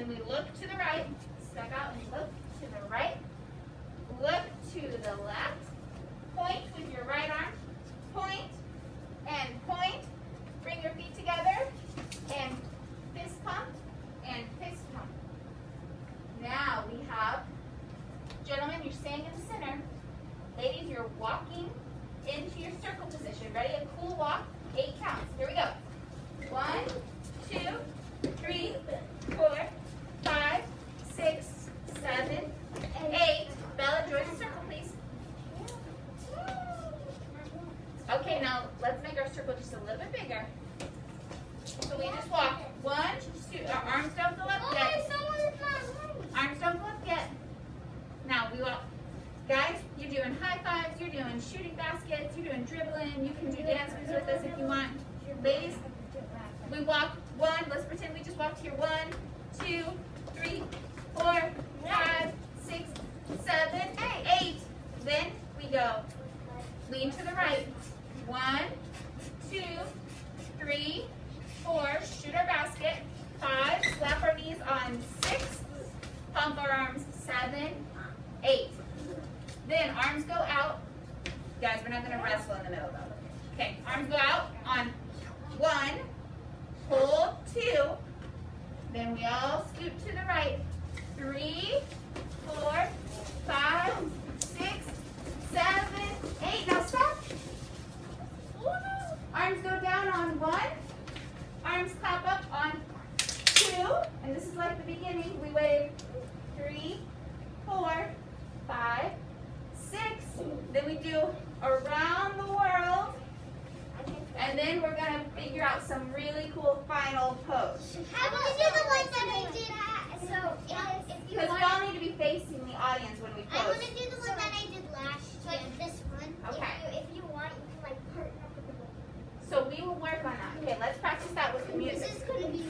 Then we look to the right, step out and look to the right, look to the left, point with your right arm, point and point. Bring your feet together and fist pump and fist pump. Now we have, gentlemen, you're staying in the center. Ladies, you're walking into your circle position. Ready? A cool walk. Eight counts. Here we go. One, two, three, four, five, six, seven, eight. Bella, join the circle, please. Okay, now let's make our circle just a little bit bigger. So we just walk. One, two. Our arms don't go up yet. Arms don't go up yet. Now we walk. Guys, you're doing high fives, you're doing shooting baskets, you're doing dribbling, you can do dance moves with us if you want. Ladies, we walk one, let's pretend we just walked here. One, two, three, four, five, six, seven, eight. Then we go lean to the right. One, two, three, four, shoot our basket. Five, slap our knees on six, pump our arms, seven, eight. Then arms go out. Guys, we're not gonna wrestle in the middle though. Okay, arms go out on one, hold two, then we all scoot to the right. Three, four, five, six, seven, eight. Now stop. Arms go down on one. Arms clap up on two. And this is like the beginning. We wave three, four, five, six. Then we do around the world. And then we're going to figure out some really cool final pose. I want to do the one that I did. So you Because we all need to be facing the audience when we pose. I want to do the one that I did last year. Like this one. Okay. If you, if you want, you can like partner up with the. So we will work on that. Okay, let's practice that with the music. This is going to be